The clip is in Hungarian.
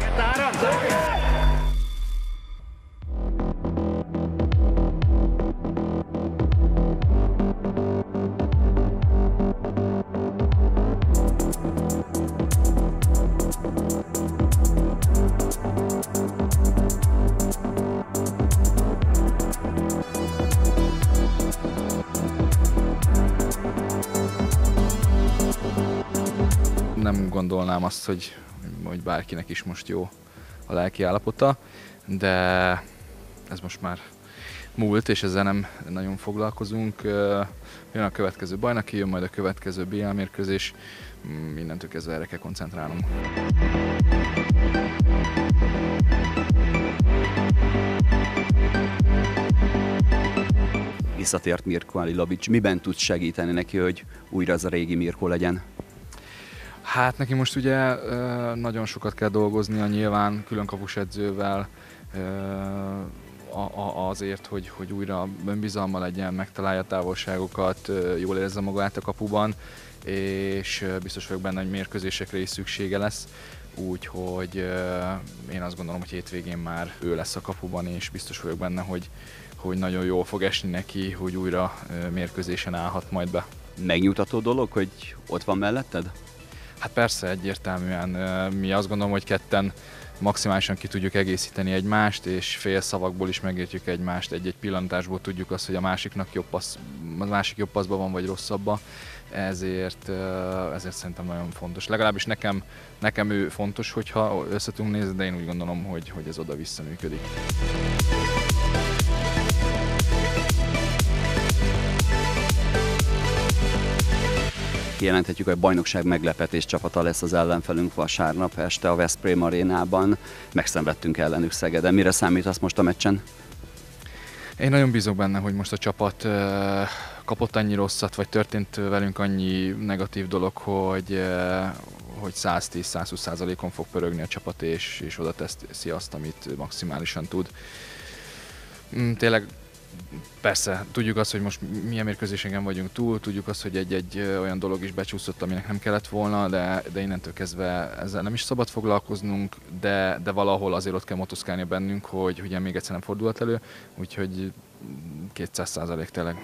Get that up, Nem gondolnám azt, hogy, hogy bárkinek is most jó a lelki állapota, de ez most már múlt, és ezzel nem nagyon foglalkozunk. Jön a következő bajnoki, jön majd a következő BL mérkőzés, mindentől kezdve erre kell koncentrálnunk. Visszatért Mirko Alilovics. Miben tudsz segíteni neki, hogy újra az a régi Mirko legyen? Hát neki most ugye nagyon sokat kell dolgoznia nyilván külön kapus edzővel, azért, hogy, hogy újra önbizalma legyen, megtalálja a távolságokat, jól érezze magát a kapuban, és biztos vagyok benne, hogy mérkőzésekre is szüksége lesz. Úgyhogy én azt gondolom, hogy hétvégén már ő lesz a kapuban, és biztos vagyok benne, hogy, hogy nagyon jól fog esni neki, hogy újra mérkőzésen állhat majd be. Megnyugtató dolog, hogy ott van melletted? Hát persze, egyértelműen. Mi azt gondolom, hogy ketten maximálisan ki tudjuk egészíteni egymást, és fél szavakból is megértjük egymást, egy-egy pillantásból tudjuk azt, hogy a másiknak jobb passz, a másik jobb passzban van, vagy rosszabban, ezért, ezért szerintem nagyon fontos. Legalábbis nekem, nekem ő fontos, hogyha össze tudunk nézni, de én úgy gondolom, hogy, hogy ez oda-vissza működik. Kijelenthetjük, hogy a bajnokság meglepetés csapata lesz az ellenfelünk vasárnap este a Veszprém arénában. Megszenvedtünk ellenük Szegeden. Mire számítasz most a meccsen? Én nagyon bízok benne, hogy most a csapat kapott annyi rosszat, vagy történt velünk annyi negatív dolog, hogy, hogy 110-120 százalékon fog pörögni a csapat, és, és oda teszi azt, amit maximálisan tud. Mm, tényleg persze, tudjuk azt, hogy most milyen mérkőzéseken vagyunk túl, tudjuk azt, hogy egy-egy olyan dolog is becsúszott, aminek nem kellett volna, de, de innentől kezdve ezzel nem is szabad foglalkoznunk, de, de valahol azért ott kell motoszkálni bennünk, hogy, hogy még egyszer nem fordulhat elő, úgyhogy 200 százalék tényleg.